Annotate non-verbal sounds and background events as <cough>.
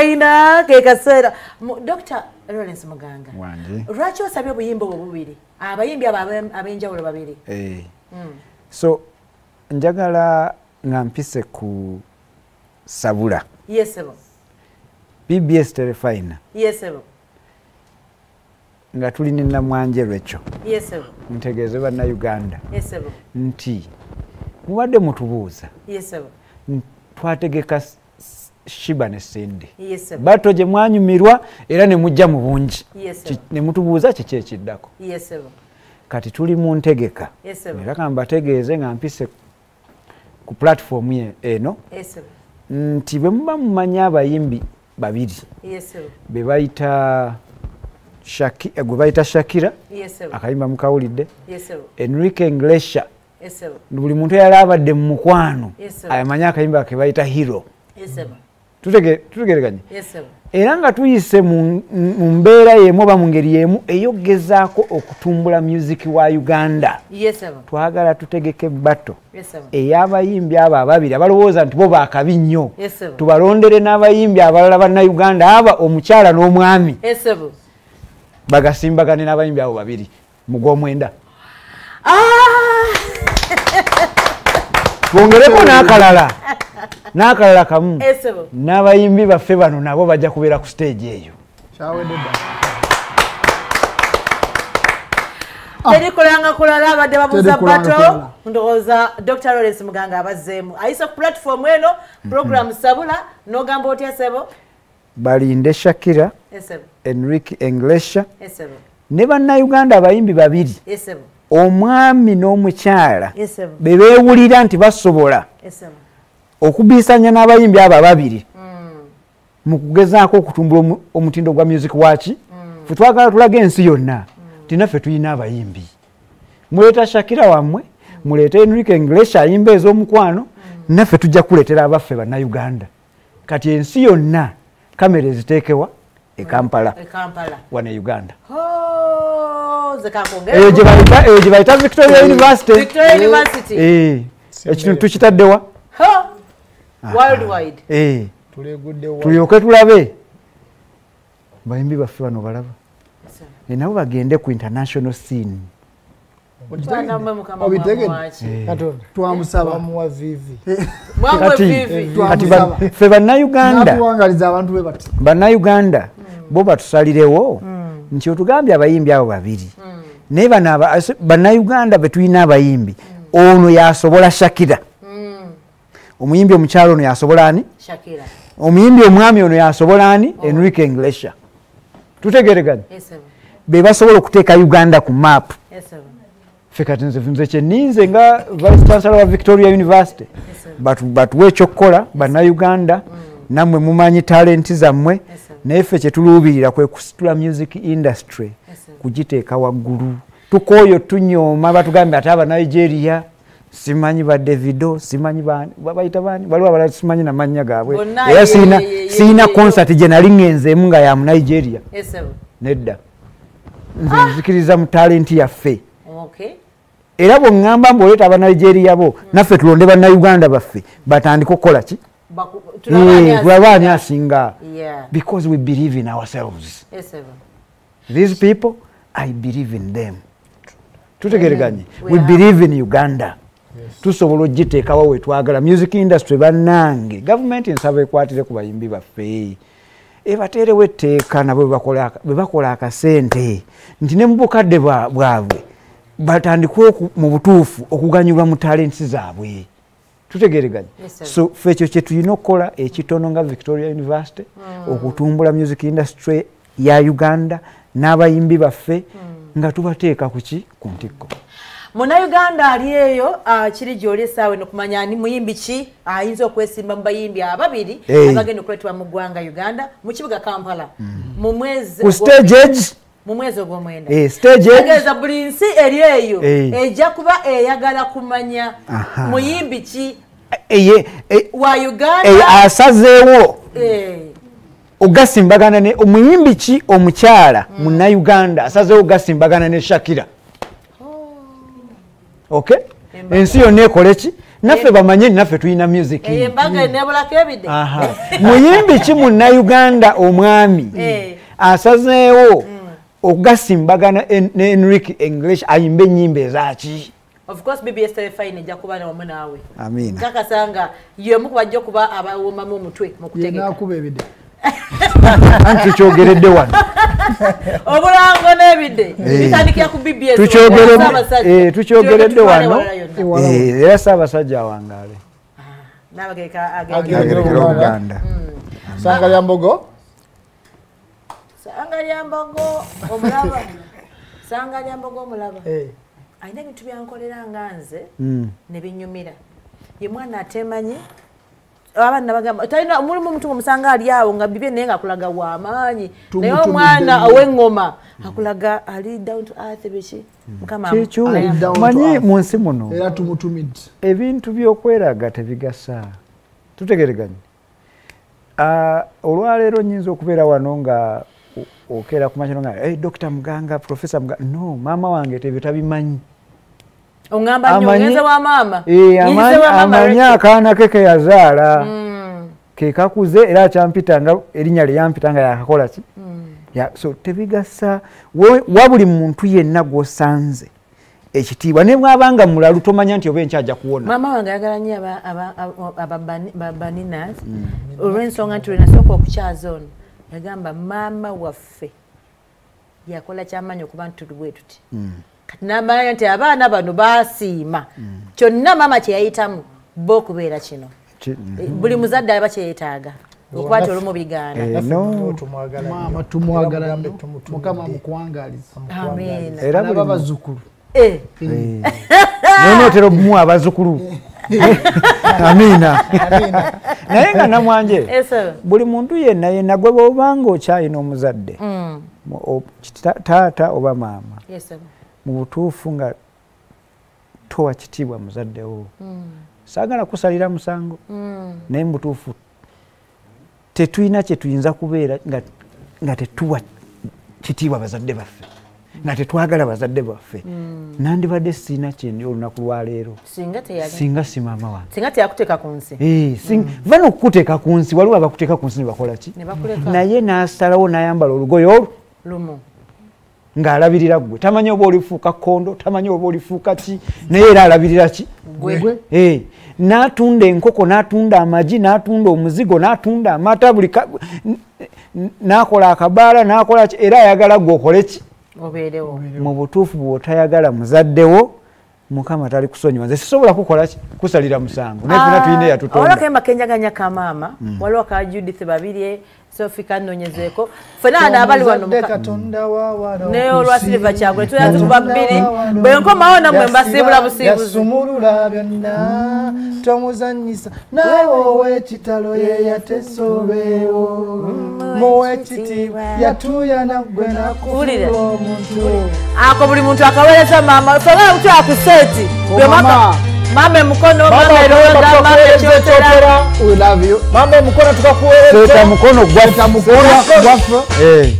faina ke kaseera dr lawrence muganga. Lwaki osabye obuyimba obwo bubiri? Abayimbi abo abe- ab'enjawulo babiri. Eh. so njagala nga mpise ku sabula. Yesebo bbs telefina yesebo nga tuli ne namwanje lwekyo. Yesebo ntegeeze bannayuganda. Yesebo nti mubadde mutubuuza. Yesebo twategeka shiba ne sende yesebo bato gye mwanyumirwa era ne mujja mu bungi Ki- ne mutubuuza kiki ekiddako yesebo kati tuli mu ntegeka yesebo era kambategeeze nga mpise ku pulatifomu ye- eno yesebo nti bwe muba mumanyi abayimbi babiri yesebo be bayita eh, gwe bayita shakira yesebo akayimba mukawulidde yesebo enrique englesha yesebo buli muntu eyali abadde mu mukwano Yes, sir. amanyi akayimba ke bayita hero yesebo Tutege- tutegereganye yesebo era nga tuyise mu mbeera y'emu oba mu ngeri y'emu eyogezaako okutumbula music wa uganda. Yesebo twagala tutegeke bato yesebo ey'abayimbi abo ababiri abalowooza nti bo baakabi nnyo. Yesebo tubalondere n'abayimbi abalala bannayuganda aba omukyala n'omwami. Yesebo bagasimbagane n'abayimbi abo babiri. Mugwomwenda twongereko n'akalala. n'akalala. Kamu. N'abayimbi baffe bano nabo bajja kubeera ku stage eyo. Kyawedde dda terikolanga kulala abadde babuuza bato ndowooza dr lawrence muganga abazzeemu ayise ku pulatifomu eno program sabula n'ogamba otya sebo? Balinde shakira enrique englesha ne bannayuganda abayimbi babiri omwami n'omukyala be beewulira nti basobola okubiisanya n'abayimbi abo ababiri mu kugezaako okutumbula omu- omutindo gwa music waki fe twagala tulaga ensi yonna. Ti naffe tulina abayimbi. Muleeta shakira wammwe muleete enrique english ayimba ez'omukwano naffe tujja kuleetera abaffe bannayuganda. Kati ensi yonna kamera eziteekewa ekampala wane uganda. Ze eyo gye bayita- bayita victoria university. Victoria university. Eh, ekintu tukitaddewa Eh, tulegudde wa? Tulyoke tulabe. Bayimbi baffe bano balaba. Eh, nabo bagende ku international scene. Twanamwe mukama Obitegedde? mwamwaki. katonda Twamusaba. twamuwa vivi. Mwamwe Kati- vivi. Twa- kati Twamusaba. ba- ffe bannayuganda. natuwangaliza bo batusalirewo nti otugambye abayimbi abo babiri. Naye bano bannayuganda be tulina abayimbi ono yasobola shakira. Omuyimbi omukyalo ono yasobola ani? Omuyimbi omwami ono yasobola ani? Enrique englesha tutegereganye esebo be basobola okuteeka uganda ku maapu ffe kati nze nze kyeninze nga vice chancellor wa victoria university. Batu- batuwa ekyokukola bannayuganda nammwe mumanyi talenti zammwe naye ffe kyetuluubirira kwe kusitula music industry kugiteeka waggulu. Tukooyo tunyooma batugambye ate abanigeria simanyi ba davido simanyi bani babayita bani waliwo abalala simanyi namannya gaabwe. Era siina concert gye nali ŋŋenzeemu nga ya munigeria nedda. Nze nzikiriza mu talenti yaffe. Era bweŋŋamba mbuoleeta abanigeria bo naffe tulonde bannayuganda baffe. Batandike okukola ki tulaba ani tulabe ani asinga Yeah. because we believe in ourselves. Esebo these people i believe in them. Tutegereganye. We we are. believe in uganda. Tusobola ogiteekawo wetwagala music industry bannange. Gavumenti nsaba ekwatire ku bayimbi baffe. Ebateerewo etteeka nabo bwe bakola- akasente. Nti ne mu bukadde bwa- bwabwe batandike oku- mu butuufu okuganyulwa mu talenti zaabwe tutegereganye Yes, so fe ekyo kyetulina okukola ekitono nga victoria university okutumbula music industry ya uganda n'abayimbi baffe nga tubateeka kuki ku ntikko. Munnayuganda ali eyo ah, kiri gyoli esaawa eno kumanya ni muyimbi ki? Ayinza okwesimba mu bayimbi ababiri Eh. abagenda okuleetebwa mu ggwanga uganda mu kibuga kampala. Mu mwezi ku stage age mu mwezi ogw'omwenda eh, tegeeza buli nsi eri eyo Eh. ejja kuba eyagala kumanya muyimbi ki? Eye e- wa uganda? asazeewo. Eh, ogasimbagana ne omuyimbi ki? Omukyala munnayuganda asazeewo ogasimbagana ne shakira. Ok ensi yonna ekole ki? Naffe bamanye naffe tulina music. Aha. muyimbi ki munnauganda omwami? Eh. asazeewo okugasimbagana en- ne enric english ayimbe enyimba ezaki of course bbs telefine ejja kuba wamu naawe. Amiina nkakasanga yemu kubajja okuba abawomamu omutwe mu kutegeka. Yenakuba ebide. <laughs> Anti tukyogeredde wano. <laughs> Obulango n'ebide. Eh. bitandikira ku bbs Tukyogeredde- eh, wano. Eh, era saabasajja awangaale n'abagereka Agereka agenda obuganda sanga lya mbogo sanga lya mbogo omulaba. <laughs> Sanga lya mbogo omulaba. Eh, alina ebintu byankolera nga nze Mm. ne binyumira. Ye mwana atemanyi abaana bagamba talina mulimu omuntu omusanga ali awo nga bibye naye ngaakulaga wamaanyi naye omwana nnyo. ow'eŋŋoma akulaga ali down to earth biki mukama kikyo Ali down to manyi mu nsi muno ebintu byokweraga tebigasa. Tutegereganye. Ah, olwaleero nyinza okubeera wano nga okeera ku makino nga hey, dokita muganga profesa muganga no maama wange tebyo tabimanyi Amanyi- Eh, akaana ke keyazaala Mm, ke kakuze era akyampita nga erinnya lyeyampita nga yakakola ki Ya- so tebigasa We- wa buli muntu yenna gwosanze ekitiibwa ne bwabanga mulalu tomanya nti oba enkyajja kuwona maama wange ayagala nnyo aba- aba- aba- aba bani- ba- baninas olw'ensonga nti lwenasooka okukyaza ono yagamba maama waffe yakola kyamaanyi okuba nti tuli bwe tuti. Kati namanya nti abaana bano basiima kyonna maama kyeyayitamu bo okubeera kino. Ki- Eh, buli muzadde aba kyeyetaaga okuba ti olumu bigaana. Eh, no. maama tumwagala mukama mukwangaliza era alaba buli bazzukulu. <laughs> Naye nootera okumuwa abazukulu <laughs> <laughs> amiina naye nga namwanje buli muntu yenna yenna gwe bwobanga okyalina omuzadde Mm, taata oba maama mu butuufu nga towa kitiibwa muzaddewo saagala kusalira musango Mm, naye mu butuufu tetulina kyetuyinza kubeera nga tetuwa kitiibwa bazadde baffe nga tetwagala bazadde baffe. Nandibadde sirina kyendi olunaku lwaleero singa si maama wange. Ku nsi. Eh, va nokukuteeka ku nsi waliwo abakuteeka ku nsi ne bakola ki naye n'asalawo n'ayambala olugoye olwo. Ng'alabirira gwe tamanyi oba olifuuka kondo tamanyi oba olifuuka ki? Naye era alabirira ki? Gwe Eh, n'atunda enkoko n'atunda amagi n'atunda omuzigo n'atunda amata buli n'akola akabaala n'akola ki? Era ayagala gwe okole ki mu butuufu bw'otayagala muzaddewo mukama tali kusonyiwa. Nze sisobola kukola kusalira musango. Naye tulina waliwo eyatutonda kayimba kenjaganya ka maama waliwo ka judith babirye sofi kanonyezeeko fenana abali wano ku olwa silver kyagule tuyazi kuba Katonda bbiri. bwe nkomawo nammwe mbasiibula busiibuzi. yasumulula byonna. Tomuzanyisa naawe ow'ekitalo ye yatesobeewo. Muwe ekitiibwa yatuuya naggwe Wulira. nakufuula omuntu. Ako buli muntu akaweereza maama. Sola kutya Mame mkono mame ronda, mame chotera we love you. Mame mkono tukakueleza. mkono, gwafu. Gwafu. Eh.